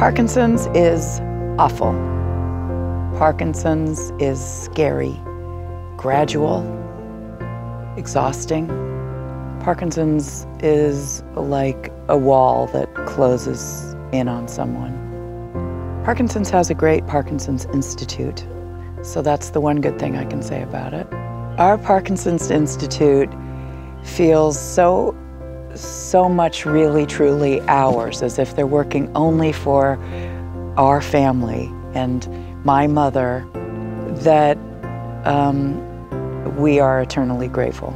Parkinson's is awful. Parkinson's is scary, gradual, exhausting. Parkinson's is like a wall that closes in on someone. Parkinson's has a great Parkinson's Institute, so that's the one good thing I can say about it. Our Parkinson's Institute feels so so much really truly ours as if they're working only for our family and my mother that um, we are eternally grateful.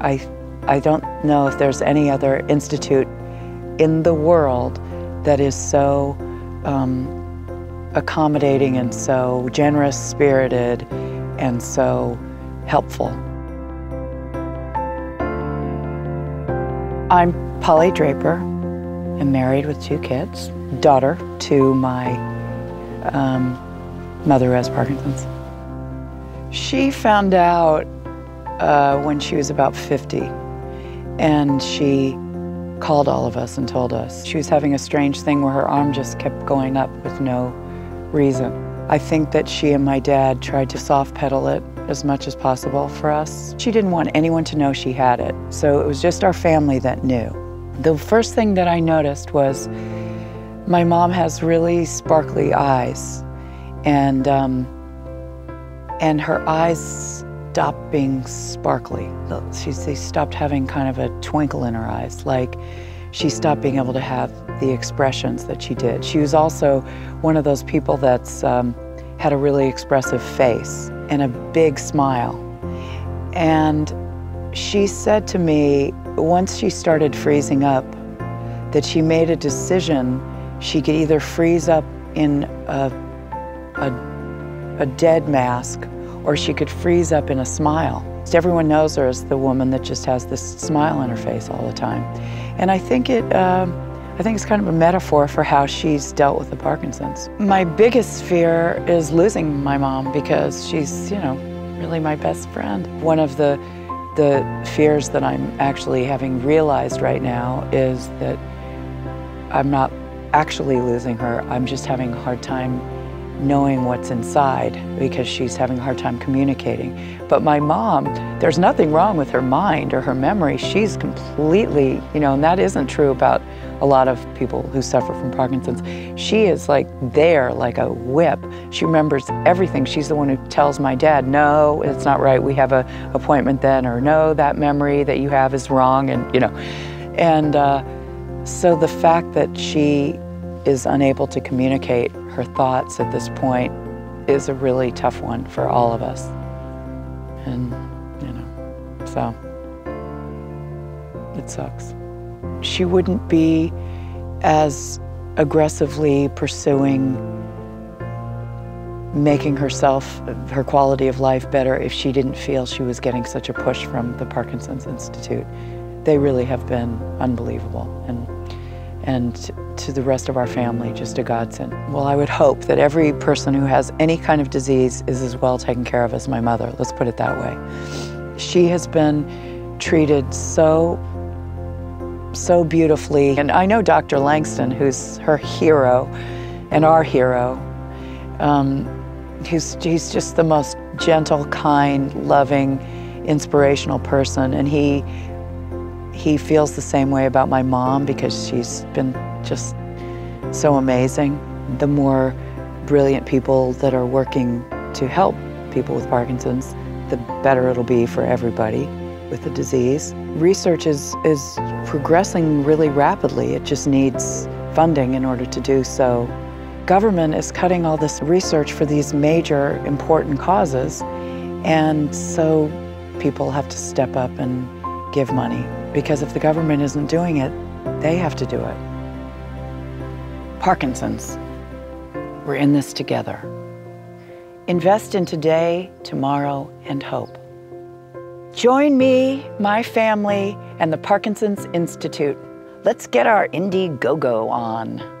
I, I don't know if there's any other institute in the world that is so um, accommodating and so generous spirited and so helpful. I'm Polly Draper. I'm married with two kids, daughter to my um, mother who has Parkinson's. She found out uh, when she was about 50, and she called all of us and told us. She was having a strange thing where her arm just kept going up with no reason. I think that she and my dad tried to soft pedal it as much as possible for us. She didn't want anyone to know she had it, so it was just our family that knew. The first thing that I noticed was my mom has really sparkly eyes, and um, and her eyes stopped being sparkly. She, they stopped having kind of a twinkle in her eyes, like she stopped being able to have the expressions that she did. She was also one of those people that's um, had a really expressive face and a big smile. And she said to me, once she started freezing up, that she made a decision she could either freeze up in a, a, a dead mask or she could freeze up in a smile. Everyone knows her as the woman that just has this smile on her face all the time. And I think it, uh, I think it's kind of a metaphor for how she's dealt with the Parkinson's. My biggest fear is losing my mom because she's, you know, really my best friend. One of the the fears that I'm actually having realized right now is that I'm not actually losing her. I'm just having a hard time knowing what's inside because she's having a hard time communicating. But my mom, there's nothing wrong with her mind or her memory. She's completely, you know, and that isn't true about a lot of people who suffer from Parkinson's. She is like there, like a whip. She remembers everything. She's the one who tells my dad, no, it's not right. We have a appointment then, or no, that memory that you have is wrong, and you know. And uh, so the fact that she is unable to communicate her thoughts at this point is a really tough one for all of us. And, you know, so it sucks she wouldn't be as aggressively pursuing making herself, her quality of life better if she didn't feel she was getting such a push from the Parkinson's Institute. They really have been unbelievable and, and to the rest of our family, just a godsend. Well, I would hope that every person who has any kind of disease is as well taken care of as my mother, let's put it that way. She has been treated so so beautifully. And I know Dr. Langston, who's her hero and our hero. Um, he's, he's just the most gentle, kind, loving, inspirational person. And he, he feels the same way about my mom because she's been just so amazing. The more brilliant people that are working to help people with Parkinson's, the better it'll be for everybody with the disease. Research is, is progressing really rapidly. It just needs funding in order to do so. Government is cutting all this research for these major important causes, and so people have to step up and give money because if the government isn't doing it, they have to do it. Parkinson's. We're in this together. Invest in today, tomorrow, and hope. Join me, my family, and the Parkinson's Institute. Let's get our Indiegogo on.